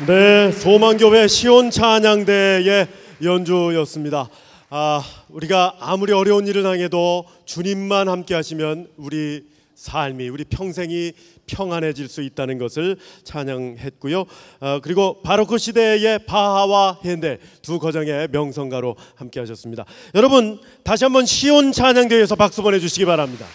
네, 소망교회 시온 찬양대의 연주였습니다. 아, 우리가 아무리 어려운 일을 당해도 주님만 함께 하시면 우리 삶이 우리 평생이 평안해질 수 있다는 것을 찬양했고요. 아, 그리고 바로크 그 시대의 바하와 헨델 두 거장의 명성가로 함께 하셨습니다. 여러분 다시 한번 시온 찬양대에서 박수 보내 주시기 바랍니다.